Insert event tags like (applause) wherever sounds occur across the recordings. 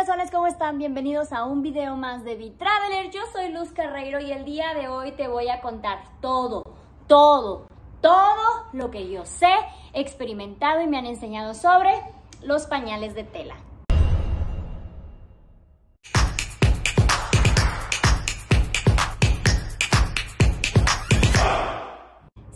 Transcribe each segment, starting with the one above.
corazones, ¿cómo están? Bienvenidos a un video más de V-Traveler. Yo soy Luz Carreiro y el día de hoy te voy a contar todo, todo, todo lo que yo sé, experimentado y me han enseñado sobre los pañales de tela.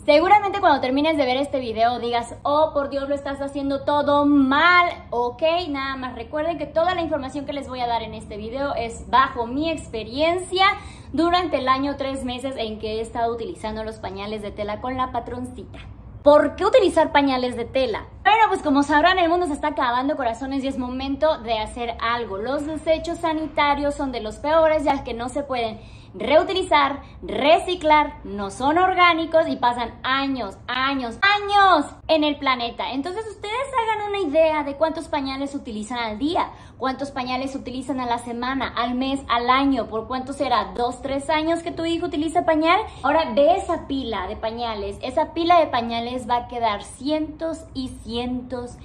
Seguramente cuando termines de ver este video digas, oh por Dios lo estás haciendo todo mal, ok, nada más recuerden que toda la información que les voy a dar en este video es bajo mi experiencia durante el año tres meses en que he estado utilizando los pañales de tela con la patroncita. ¿Por qué utilizar pañales de tela? Bueno, pues como sabrán, el mundo se está acabando corazones y es momento de hacer algo. Los desechos sanitarios son de los peores ya que no se pueden reutilizar, reciclar, no son orgánicos y pasan años, años, años en el planeta. Entonces ustedes hagan una idea de cuántos pañales utilizan al día, cuántos pañales utilizan a la semana, al mes, al año, por cuánto será, dos, tres años que tu hijo utiliza pañal. Ahora ve esa pila de pañales, esa pila de pañales va a quedar cientos y cientos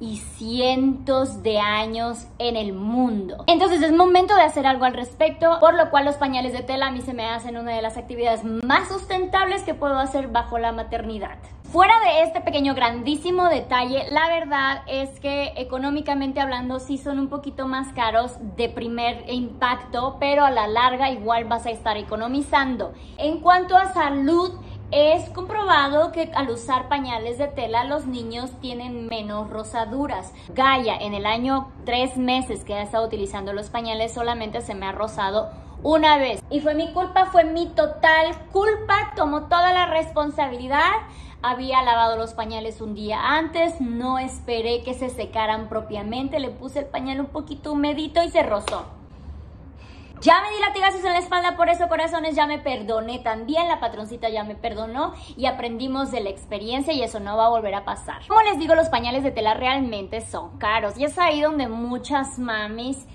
y cientos de años en el mundo. Entonces es momento de hacer algo al respecto, por lo cual los pañales de tela a mí se me hacen una de las actividades más sustentables que puedo hacer bajo la maternidad. Fuera de este pequeño grandísimo detalle, la verdad es que económicamente hablando sí son un poquito más caros de primer impacto, pero a la larga igual vas a estar economizando. En cuanto a salud, es comprobado que al usar pañales de tela los niños tienen menos rosaduras. Gaia en el año tres meses que ha estado utilizando los pañales solamente se me ha rozado una vez. Y fue mi culpa, fue mi total culpa. Tomo toda la responsabilidad. Había lavado los pañales un día antes, no esperé que se secaran propiamente, le puse el pañal un poquito humedito y se rozó. Ya me di latigazos en la espalda por eso, corazones, ya me perdoné también, la patroncita ya me perdonó y aprendimos de la experiencia y eso no va a volver a pasar. Como les digo, los pañales de tela realmente son caros y es ahí donde muchas mamis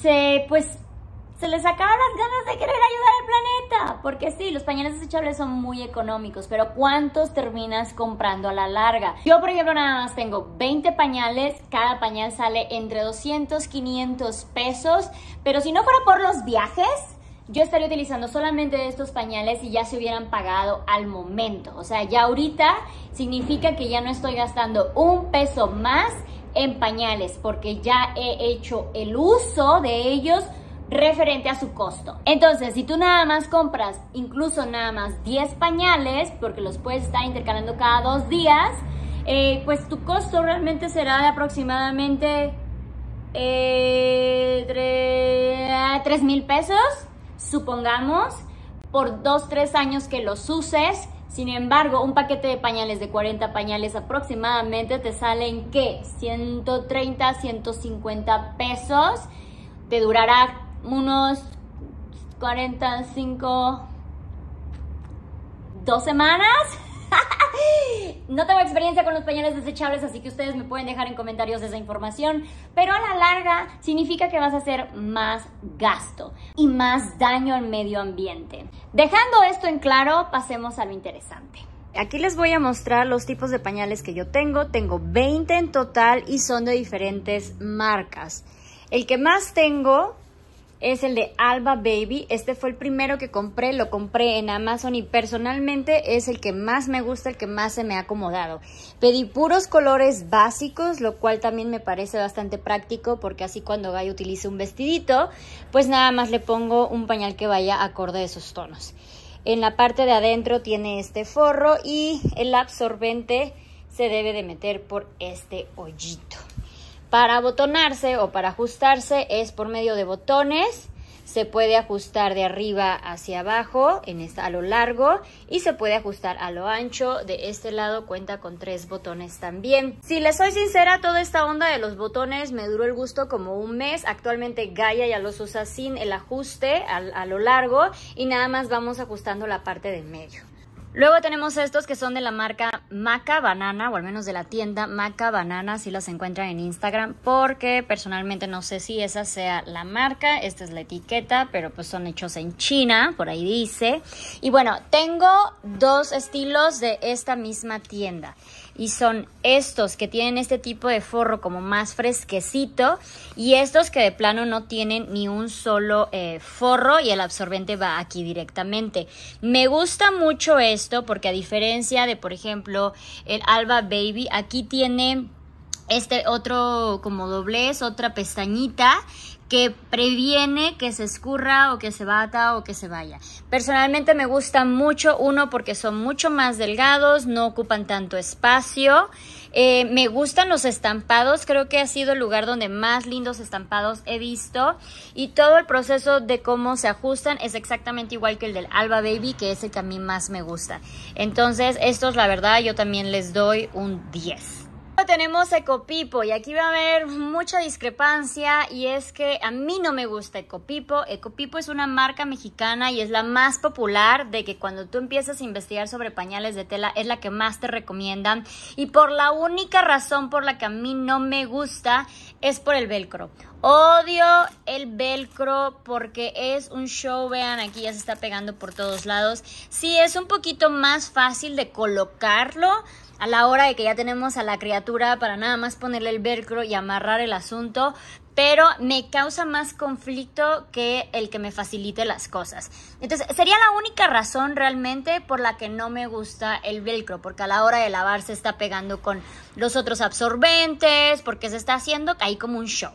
se, pues, se les acaban las ganas de querer ayudar al planeta. Porque sí, los pañales desechables son muy económicos, pero ¿cuántos terminas comprando a la larga? Yo, por ejemplo, nada más tengo 20 pañales, cada pañal sale entre 200, 500 pesos, pero si no fuera por los viajes, yo estaría utilizando solamente estos pañales y ya se hubieran pagado al momento. O sea, ya ahorita significa que ya no estoy gastando un peso más en pañales porque ya he hecho el uso de ellos referente a su costo. Entonces, si tú nada más compras incluso nada más 10 pañales, porque los puedes estar intercalando cada dos días, eh, pues tu costo realmente será de aproximadamente eh, 3 mil pesos, supongamos, por 2-3 años que los uses. Sin embargo, un paquete de pañales de 40 pañales aproximadamente te salen ¿qué? 130, 150 pesos. Te durará unos 45, dos semanas. (laughs) no tengo experiencia con los pañales desechables, así que ustedes me pueden dejar en comentarios esa información, pero a la larga significa que vas a hacer más gasto y más daño al medio ambiente. Dejando esto en claro, pasemos a lo interesante. Aquí les voy a mostrar los tipos de pañales que yo tengo. Tengo 20 en total y son de diferentes marcas. El que más tengo es el de Alba Baby. Este fue el primero que compré, lo compré en Amazon y personalmente es el que más me gusta, el que más se me ha acomodado. Pedí puros colores básicos, lo cual también me parece bastante práctico porque así cuando Gaia utilice un vestidito, pues nada más le pongo un pañal que vaya acorde a esos tonos. En la parte de adentro tiene este forro y el absorbente se debe de meter por este hoyito. Para abotonarse o para ajustarse es por medio de botones. Se puede ajustar de arriba hacia abajo en esta, a lo largo y se puede ajustar a lo ancho. De este lado cuenta con tres botones también. Si les soy sincera, toda esta onda de los botones me duró el gusto como un mes. Actualmente Gaia ya los usa sin el ajuste a, a lo largo y nada más vamos ajustando la parte de medio. Luego tenemos estos que son de la marca Maca Banana, o al menos de la tienda Maca Banana, si las encuentran en Instagram, porque personalmente no sé si esa sea la marca, esta es la etiqueta, pero pues son hechos en China, por ahí dice. Y bueno, tengo dos estilos de esta misma tienda. Y son estos que tienen este tipo de forro como más fresquecito y estos que de plano no tienen ni un solo eh, forro y el absorbente va aquí directamente. Me gusta mucho esto porque a diferencia de por ejemplo el Alba Baby aquí tiene este otro como doblez, otra pestañita que previene que se escurra o que se bata o que se vaya. Personalmente me gusta mucho, uno porque son mucho más delgados, no ocupan tanto espacio. Eh, me gustan los estampados, creo que ha sido el lugar donde más lindos estampados he visto. Y todo el proceso de cómo se ajustan es exactamente igual que el del Alba Baby, que es el que a mí más me gusta. Entonces, estos la verdad yo también les doy un 10 tenemos Ecopipo y aquí va a haber mucha discrepancia y es que a mí no me gusta Ecopipo. Ecopipo es una marca mexicana y es la más popular de que cuando tú empiezas a investigar sobre pañales de tela es la que más te recomiendan y por la única razón por la que a mí no me gusta es por el velcro. Odio el velcro porque es un show, vean aquí ya se está pegando por todos lados. Sí, es un poquito más fácil de colocarlo, a la hora de que ya tenemos a la criatura para nada más ponerle el velcro y amarrar el asunto, pero me causa más conflicto que el que me facilite las cosas. Entonces, sería la única razón realmente por la que no me gusta el velcro, porque a la hora de lavar se está pegando con los otros absorbentes, porque se está haciendo ahí como un show.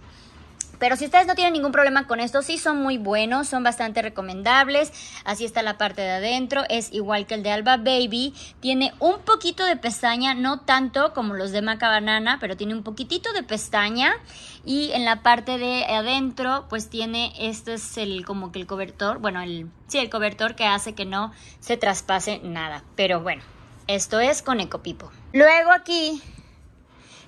Pero si ustedes no tienen ningún problema con esto, sí son muy buenos, son bastante recomendables. Así está la parte de adentro, es igual que el de Alba Baby. Tiene un poquito de pestaña, no tanto como los de Maca Banana, pero tiene un poquitito de pestaña. Y en la parte de adentro, pues tiene, este es el como que el cobertor, bueno, el, sí, el cobertor que hace que no se traspase nada. Pero bueno, esto es con Ecopipo. Luego aquí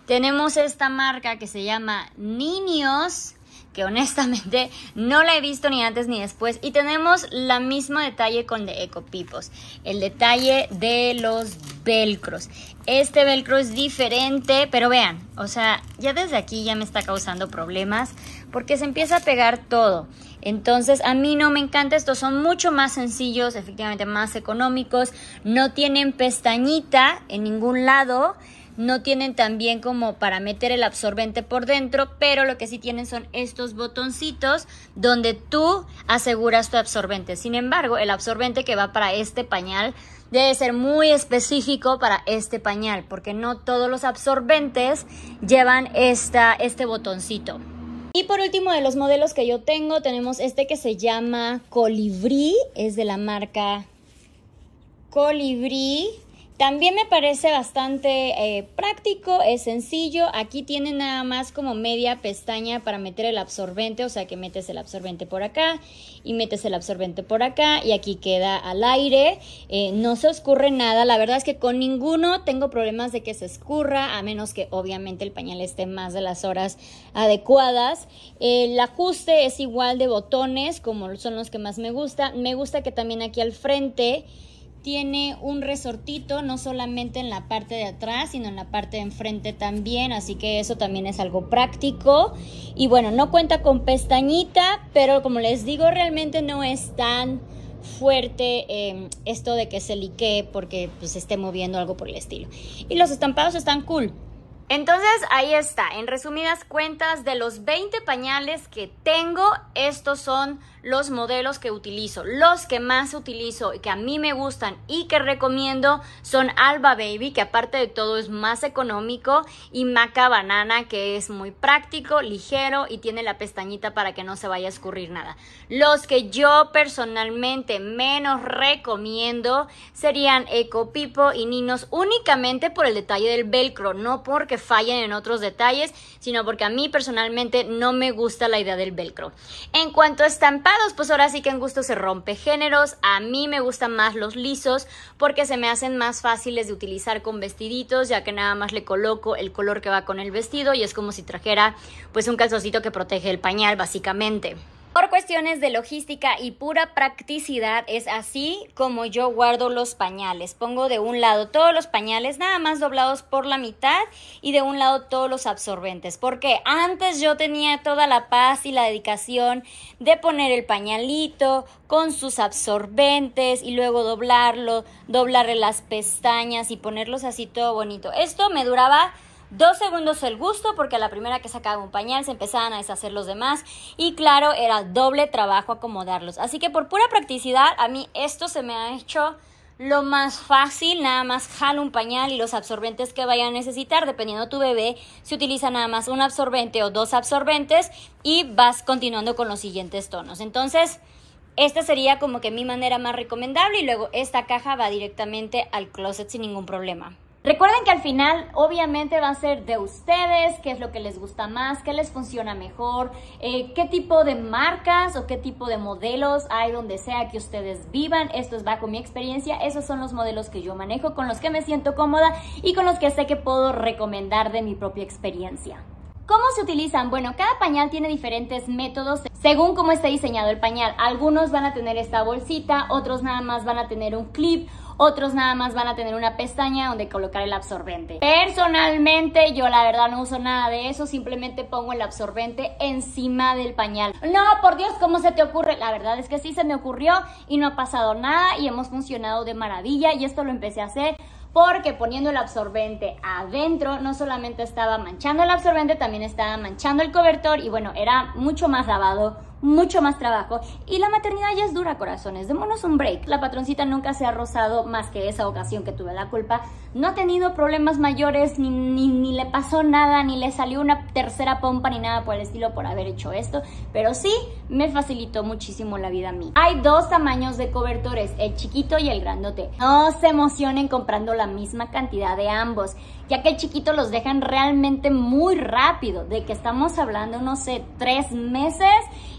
tenemos esta marca que se llama Niños que honestamente no la he visto ni antes ni después. Y tenemos la misma detalle con de Ecopipos, el detalle de los velcros. Este velcro es diferente, pero vean, o sea, ya desde aquí ya me está causando problemas porque se empieza a pegar todo. Entonces a mí no me encanta, estos son mucho más sencillos, efectivamente más económicos, no tienen pestañita en ningún lado no tienen también como para meter el absorbente por dentro, pero lo que sí tienen son estos botoncitos donde tú aseguras tu absorbente. Sin embargo, el absorbente que va para este pañal debe ser muy específico para este pañal, porque no todos los absorbentes llevan esta, este botoncito. Y por último de los modelos que yo tengo, tenemos este que se llama Colibrí, es de la marca Colibrí. También me parece bastante eh, práctico, es sencillo. Aquí tiene nada más como media pestaña para meter el absorbente, o sea que metes el absorbente por acá y metes el absorbente por acá y aquí queda al aire. Eh, no se escurre nada, la verdad es que con ninguno tengo problemas de que se escurra, a menos que obviamente el pañal esté más de las horas adecuadas. El ajuste es igual de botones, como son los que más me gusta. Me gusta que también aquí al frente tiene un resortito no solamente en la parte de atrás, sino en la parte de enfrente también, así que eso también es algo práctico. Y bueno, no cuenta con pestañita, pero como les digo, realmente no es tan fuerte em, esto de que se liquee porque pues, se esté moviendo algo por el estilo. Y los estampados están cool. Entonces ahí está, en resumidas cuentas, de los 20 pañales que tengo, estos son los modelos que utilizo. Los que más utilizo y que a mí me gustan y que recomiendo son Alba Baby, que aparte de todo es más económico, y Maca Banana, que es muy práctico, ligero y tiene la pestañita para que no se vaya a escurrir nada. Los que yo personalmente menos recomiendo serían Ecopipo y Ninos únicamente por el detalle del velcro, no porque fallen en otros detalles, sino porque a mí personalmente no me gusta la idea del velcro. En cuanto a pues ahora sí que en gusto se rompe géneros. A mí me gustan más los lisos porque se me hacen más fáciles de utilizar con vestiditos, ya que nada más le coloco el color que va con el vestido y es como si trajera pues un calzoncito que protege el pañal básicamente. Por cuestiones de logística y pura practicidad es así como yo guardo los pañales. Pongo de un lado todos los pañales nada más doblados por la mitad y de un lado todos los absorbentes. Porque antes yo tenía toda la paz y la dedicación de poner el pañalito con sus absorbentes y luego doblarlo, doblarle las pestañas y ponerlos así todo bonito. Esto me duraba Dos segundos el gusto porque a la primera que sacaba un pañal se empezaban a deshacer los demás y claro, era doble trabajo acomodarlos. Así que por pura practicidad a mí esto se me ha hecho lo más fácil, nada más jalo un pañal y los absorbentes que vayan a necesitar, dependiendo tu bebé, se utiliza nada más un absorbente o dos absorbentes y vas continuando con los siguientes tonos. Entonces, esta sería como que mi manera más recomendable y luego esta caja va directamente al closet sin ningún problema. Recuerden que al final obviamente va a ser de ustedes, qué es lo que les gusta más, qué les funciona mejor, eh, qué tipo de marcas o qué tipo de modelos hay donde sea que ustedes vivan. Esto es bajo mi experiencia, esos son los modelos que yo manejo, con los que me siento cómoda y con los que sé que puedo recomendar de mi propia experiencia. ¿Cómo se utilizan? Bueno, cada pañal tiene diferentes métodos según cómo está diseñado el pañal. Algunos van a tener esta bolsita, otros nada más van a tener un clip, otros nada más van a tener una pestaña donde colocar el absorbente. Personalmente yo la verdad no uso nada de eso, simplemente pongo el absorbente encima del pañal. No, por Dios, ¿cómo se te ocurre? La verdad es que sí se me ocurrió y no ha pasado nada y hemos funcionado de maravilla y esto lo empecé a hacer porque poniendo el absorbente adentro no solamente estaba manchando el absorbente, también estaba manchando el cobertor y bueno, era mucho más lavado mucho más trabajo y la maternidad ya es dura, corazones. Démonos un break. La patroncita nunca se ha rozado más que esa ocasión que tuve la culpa. No ha tenido problemas mayores, ni, ni, le pasó nada, ni le salió una tercera pompa, ni nada por el estilo por haber hecho esto. Pero sí me facilitó muchísimo la vida a mí. Hay dos tamaños de cobertores, el chiquito y el grandote. No se emocionen comprando la misma cantidad de ambos, ya que el chiquito los dejan realmente muy rápido. De que estamos hablando, no sé, tres meses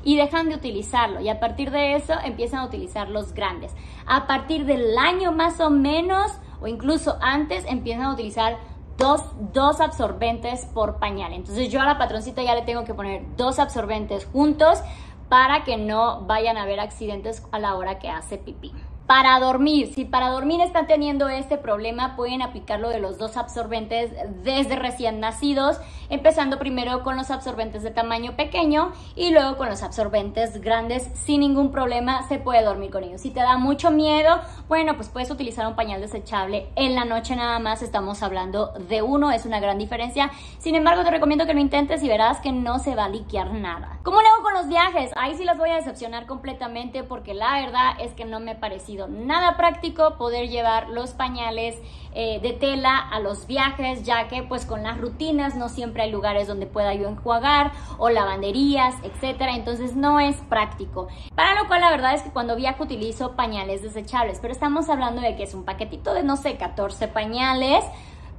y dejan de utilizarlo y a partir de eso empiezan a utilizar los grandes. A partir del año más o menos o incluso antes empiezan a utilizar dos, dos absorbentes por pañal. Entonces yo a la patroncita ya le tengo que poner dos absorbentes juntos para que no vayan a haber accidentes a la hora que hace pipí. Para dormir, si para dormir están teniendo este problema, pueden aplicarlo de los dos absorbentes desde recién nacidos, empezando primero con los absorbentes de tamaño pequeño y luego con los absorbentes grandes sin ningún problema se puede dormir con ellos. Si te da mucho miedo, bueno, pues puedes utilizar un pañal desechable en la noche nada más, estamos hablando de uno, es una gran diferencia. Sin embargo, te recomiendo que lo intentes y verás que no se va a liquear nada. ¿Cómo le hago con los viajes? Ahí sí las voy a decepcionar completamente porque la verdad es que no me ha parecido nada práctico poder llevar los pañales eh, de tela a los viajes, ya que pues con las rutinas no siempre hay lugares donde pueda yo enjuagar o lavanderías, etcétera, entonces no es práctico. Para lo cual la verdad es que cuando viajo utilizo pañales desechables, pero estamos hablando de que es un paquetito de no sé, 14 pañales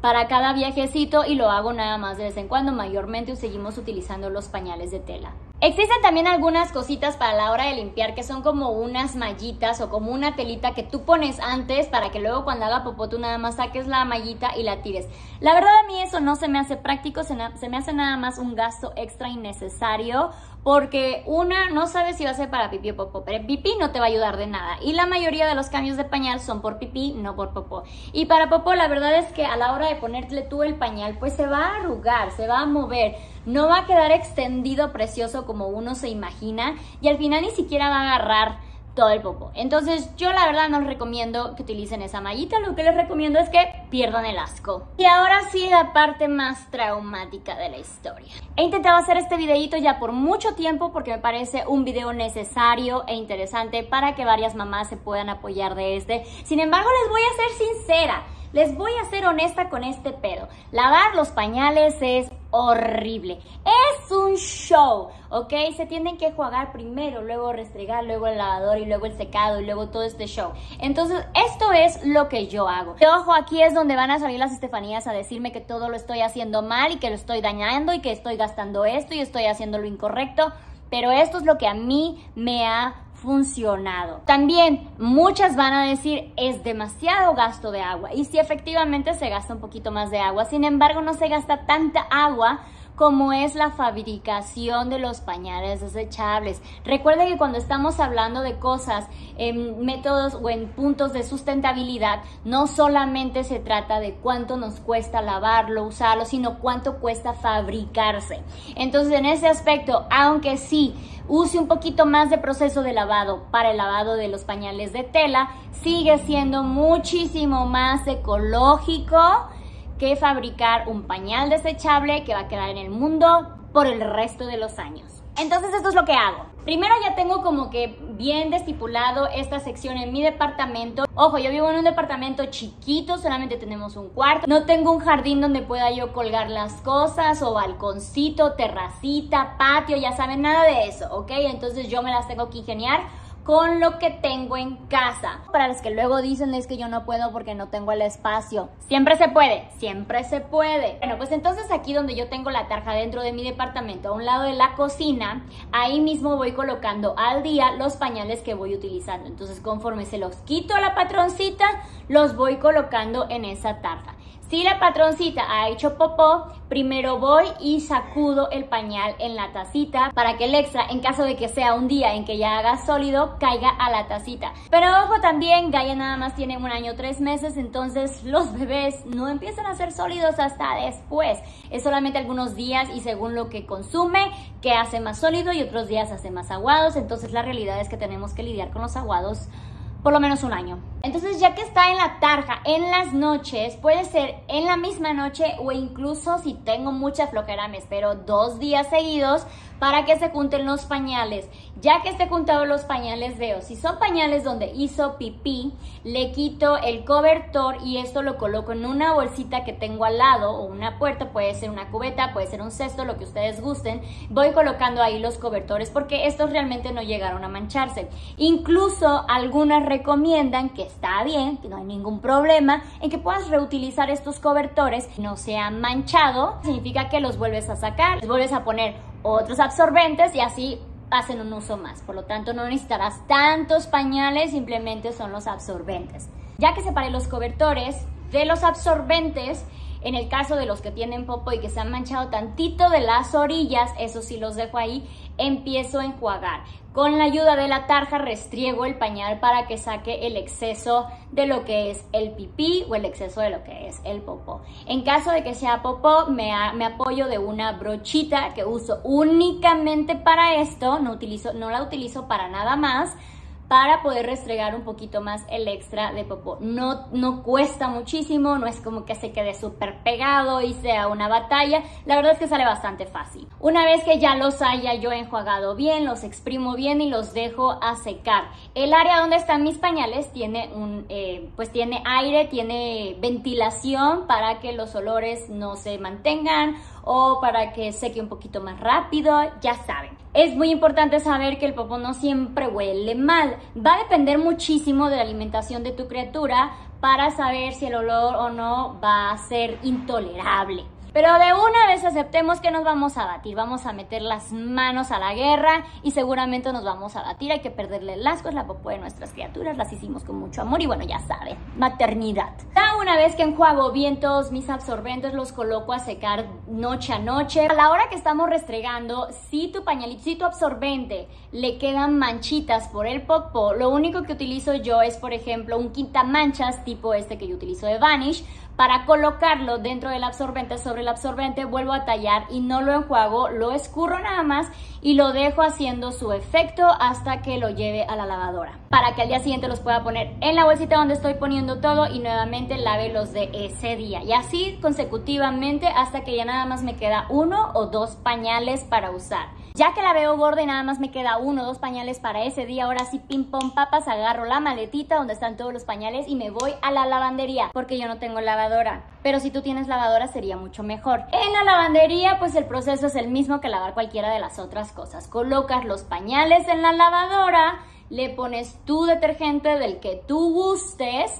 para cada viajecito y lo hago nada más de vez en cuando, mayormente seguimos utilizando los pañales de tela. Existen también algunas cositas para la hora de limpiar que son como unas mallitas o como una telita que tú pones antes para que luego cuando haga popó tú nada más saques la mallita y la tires. La verdad a mí eso no se me hace práctico, se, me hace nada más un gasto extra innecesario porque una no sabe si va a ser para pipí o popó, pero pipí no te va a ayudar de nada y la mayoría de los cambios de pañal son por pipí, no por popó. Y para popó la verdad es que a la hora de ponerle tú el pañal pues se va a arrugar, se va a mover no va a quedar extendido precioso como uno se imagina y al final ni siquiera va a agarrar todo el popo. Entonces yo la verdad no les recomiendo que utilicen esa mallita, lo que les recomiendo es que pierdan el asco. Y ahora sí la parte más traumática de la historia. He intentado hacer este videito ya por mucho tiempo porque me parece un video necesario e interesante para que varias mamás se puedan apoyar de este. Sin embargo les voy a ser sincera. Les voy a ser honesta con este pedo. Lavar los pañales es horrible. Es un show, ¿ok? Se tienen que jugar primero, luego restregar, luego el lavador y luego el secado y luego todo este show. Entonces, esto es lo que yo hago. Y ojo, aquí es donde van a salir las Estefanías a decirme que todo lo estoy haciendo mal y que lo estoy dañando y que estoy gastando esto y estoy haciendo lo incorrecto. Pero esto es lo que a mí me ha funcionado. También muchas van a decir es demasiado gasto de agua y si efectivamente se gasta un poquito más de agua, sin embargo no se gasta tanta agua como es la fabricación de los pañales desechables. Recuerden que cuando estamos hablando de cosas en métodos o en puntos de sustentabilidad, no solamente se trata de cuánto nos cuesta lavarlo, usarlo, sino cuánto cuesta fabricarse. Entonces, en ese aspecto, aunque sí use un poquito más de proceso de lavado para el lavado de los pañales de tela, sigue siendo muchísimo más ecológico que fabricar un pañal desechable que va a quedar en el mundo por el resto de los años. Entonces esto es lo que hago. Primero ya tengo como que bien estipulado esta sección en mi departamento. Ojo, yo vivo en un departamento chiquito, solamente tenemos un cuarto. No tengo un jardín donde pueda yo colgar las cosas o balconcito, terracita, patio, ya saben, nada de eso, ¿ok? Entonces yo me las tengo que ingeniar con lo que tengo en casa. Para los que luego dicen es que yo no puedo porque no tengo el espacio. Siempre se puede, siempre se puede. Bueno, pues entonces aquí donde yo tengo la tarja dentro de mi departamento, a un lado de la cocina, ahí mismo voy colocando al día los pañales que voy utilizando. Entonces conforme se los quito a la patroncita, los voy colocando en esa tarja. Si la patroncita ha hecho popó, primero voy y sacudo el pañal en la tacita para que el extra, en caso de que sea un día en que ya haga sólido, caiga a la tacita. Pero ojo también, Gaia nada más tiene un año tres meses, entonces los bebés no empiezan a ser sólidos hasta después. Es solamente algunos días y según lo que consume, que hace más sólido y otros días hace más aguados. Entonces la realidad es que tenemos que lidiar con los aguados por lo menos un año. Entonces ya que está en la tarja en las noches, puede ser en la misma noche o incluso si tengo mucha flojera me espero dos días seguidos para que se junten los pañales. Ya que esté juntado los pañales veo, si son pañales donde hizo pipí, le quito el cobertor y esto lo coloco en una bolsita que tengo al lado o una puerta, puede ser una cubeta, puede ser un cesto, lo que ustedes gusten. Voy colocando ahí los cobertores porque estos realmente no llegaron a mancharse. Incluso algunas recomiendan que está bien, que no hay ningún problema, en que puedas reutilizar estos cobertores, no se han manchado, significa que los vuelves a sacar, les vuelves a poner otros absorbentes y así hacen un uso más. Por lo tanto, no necesitarás tantos pañales, simplemente son los absorbentes. Ya que separé los cobertores de los absorbentes, en el caso de los que tienen popo y que se han manchado tantito de las orillas, eso sí los dejo ahí, empiezo a enjuagar. Con la ayuda de la tarja restriego el pañal para que saque el exceso de lo que es el pipí o el exceso de lo que es el popó. En caso de que sea popó, me, me apoyo de una brochita que uso únicamente para esto, no, utilizo, no la utilizo para nada más para poder restregar un poquito más el extra de popó. No, no cuesta muchísimo, no es como que se quede súper pegado y sea una batalla. La verdad es que sale bastante fácil. Una vez que ya los haya yo enjuagado bien, los exprimo bien y los dejo a secar. El área donde están mis pañales tiene un, eh, pues tiene aire, tiene ventilación para que los olores no se mantengan o para que seque un poquito más rápido, ya saben. Es muy importante saber que el popó no siempre huele mal. Va a depender muchísimo de la alimentación de tu criatura para saber si el olor o no va a ser intolerable. Pero de una vez aceptemos que nos vamos a batir, vamos a meter las manos a la guerra y seguramente nos vamos a batir, hay que perderle el asco, es la popó de nuestras criaturas, las hicimos con mucho amor y bueno, ya saben, maternidad. Ya una vez que enjuago bien todos mis absorbentes, los coloco a secar noche a noche. A la hora que estamos restregando, si tu pañalito, si tu absorbente le quedan manchitas por el popó, lo único que utilizo yo es, por ejemplo, un quinta manchas tipo este que yo utilizo de Vanish, para colocarlo dentro del absorbente, sobre el absorbente vuelvo a tallar y no lo enjuago, lo escurro nada más y lo dejo haciendo su efecto hasta que lo lleve a la lavadora. Para que al día siguiente los pueda poner en la bolsita donde estoy poniendo todo y nuevamente lave los de ese día. Y así consecutivamente hasta que ya nada más me queda uno o dos pañales para usar. Ya que la veo gorda y nada más me queda uno o dos pañales para ese día, ahora sí pim pom papas, agarro la maletita donde están todos los pañales y me voy a la lavandería porque yo no tengo lavadora. Pero si tú tienes lavadora sería mucho mejor. En la lavandería pues el proceso es el mismo que lavar cualquiera de las otras cosas. Colocas los pañales en la lavadora, le pones tu detergente del que tú gustes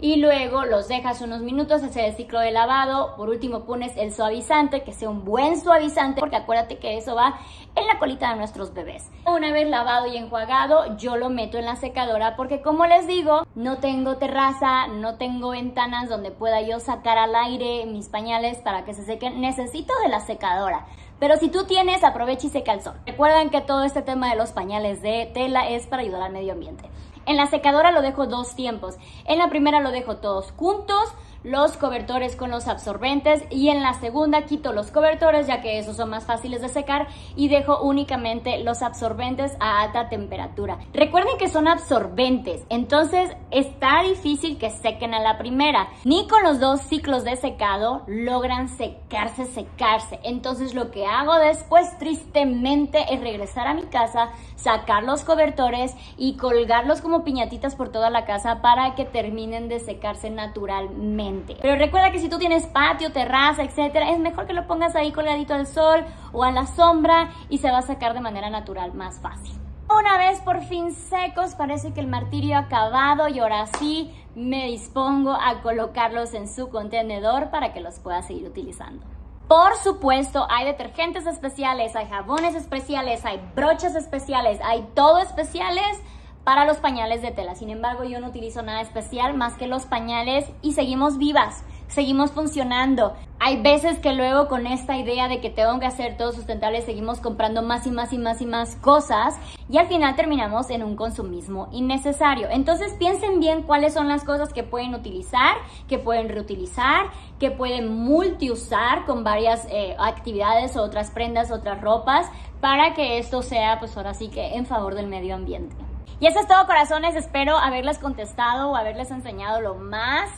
y luego los dejas unos minutos hacer el ciclo de lavado. Por último pones el suavizante, que sea un buen suavizante, porque acuérdate que eso va en la colita de nuestros bebés. Una vez lavado y enjuagado, yo lo meto en la secadora porque como les digo, no tengo terraza, no tengo ventanas donde pueda yo sacar al aire mis pañales para que se sequen. Necesito de la secadora. Pero si tú tienes, aprovecha y seca el sol. Recuerden que todo este tema de los pañales de tela es para ayudar al medio ambiente. En la secadora lo dejo dos tiempos. En la primera lo dejo todos juntos, los cobertores con los absorbentes y en la segunda quito los cobertores ya que esos son más fáciles de secar y dejo únicamente los absorbentes a alta temperatura. Recuerden que son absorbentes, entonces está difícil que sequen a la primera. Ni con los dos ciclos de secado logran secarse, secarse. Entonces lo que hago después tristemente es regresar a mi casa, sacar los cobertores y colgarlos como piñatitas por toda la casa para que terminen de secarse naturalmente. Pero recuerda que si tú tienes patio, terraza, etcétera, es mejor que lo pongas ahí colgadito al sol o a la sombra y se va a sacar de manera natural más fácil. Una vez por fin secos, parece que el martirio ha acabado y ahora sí me dispongo a colocarlos en su contenedor para que los pueda seguir utilizando. Por supuesto, hay detergentes especiales, hay jabones especiales, hay brochas especiales, hay todo especiales para los pañales de tela. Sin embargo, yo no utilizo nada especial más que los pañales y seguimos vivas, seguimos funcionando. Hay veces que luego con esta idea de que tengo que hacer todo sustentable seguimos comprando más y más y más y más cosas y al final terminamos en un consumismo innecesario. Entonces piensen bien cuáles son las cosas que pueden utilizar, que pueden reutilizar, que pueden multiusar con varias eh, actividades otras prendas, otras ropas para que esto sea pues ahora sí que en favor del medio ambiente. Y eso es todo, corazones. Espero haberles contestado o haberles enseñado lo más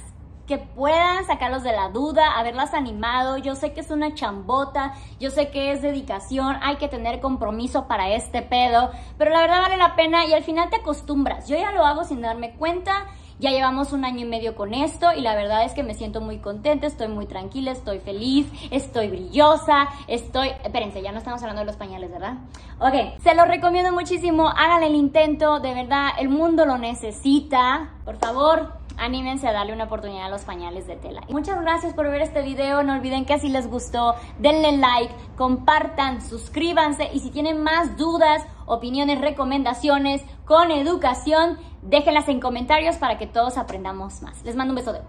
que puedan sacarlos de la duda, haberlas animado. Yo sé que es una chambota, yo sé que es dedicación, hay que tener compromiso para este pedo, pero la verdad vale la pena y al final te acostumbras. Yo ya lo hago sin darme cuenta ya llevamos un año y medio con esto y la verdad es que me siento muy contenta, estoy muy tranquila, estoy feliz, estoy brillosa, estoy... Espérense, ya no estamos hablando de los pañales, ¿verdad? Ok, se los recomiendo muchísimo, háganle el intento, de verdad, el mundo lo necesita. Por favor, anímense a darle una oportunidad a los pañales de tela. Muchas gracias por ver este video, no olviden que si les gustó, denle like, compartan, suscríbanse y si tienen más dudas, opiniones, recomendaciones con educación, déjenlas en comentarios para que todos aprendamos más. Les mando un beso de...